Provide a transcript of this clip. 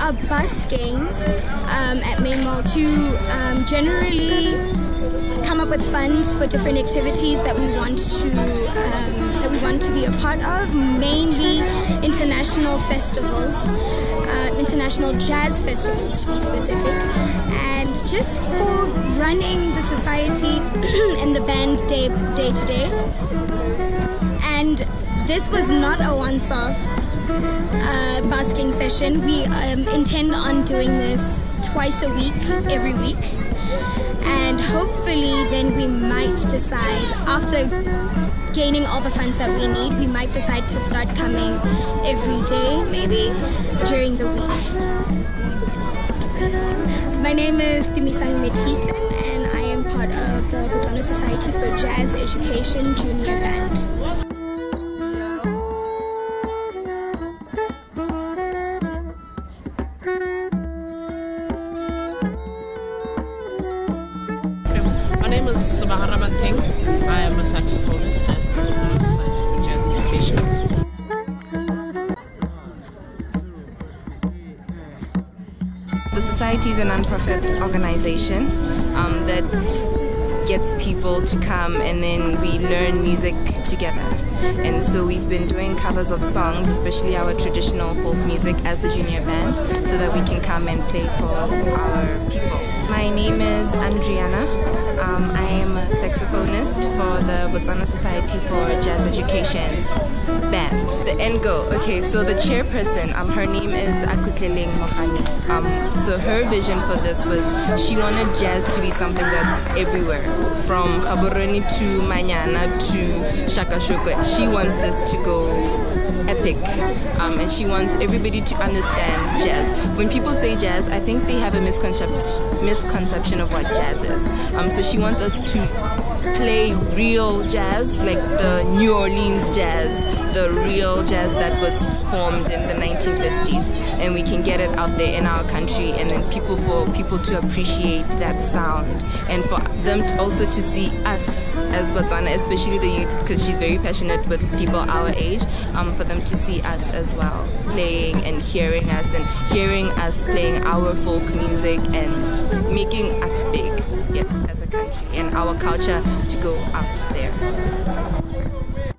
are busking um, at Main Mall to um, generally come up with funds for different activities that we want to um, that we want to be a part of, mainly international festivals, uh, international jazz festivals to be specific, and just for running the society and the band day day to day. And this was not a once-off uh, busking session. We um, intend on doing this twice a week, every week. And hopefully then we might decide after gaining all the funds that we need, we might decide to start coming every day maybe during the week. My name is Timisang Metisen and I am part of the Botswana Society for Jazz Education Junior Band. Name is Sabahara Banting. I am a saxophonist at the Botswana Society for Jazz Education. The Society is a non-profit organization um, that gets people to come and then we learn music together. And so we've been doing covers of songs, especially our traditional folk music as the junior band, so that we can come and play for our people. My name is Andriana. Saxophonist for the Botswana Society for Jazz Education. The end goal, okay, so the chairperson, um, her name is Akutleleng Mohani. Um, so her vision for this was she wanted jazz to be something that's everywhere, from Gaborone to Manyana to Shakashoka. She wants this to go epic, um, and she wants everybody to understand jazz. When people say jazz, I think they have a misconception misconception of what jazz is. Um, so she wants us to play real jazz, like the New Orleans jazz, the real jazz that was formed in the 1950s, and we can get it out there in our country, and then people for people to appreciate that sound, and for them to also to see us as Botswana, especially the youth, because she's very passionate with people our age, um, for them to see us as well, playing and hearing us, and hearing us playing our folk music and making us big, yes, as a country, and our culture to go out there.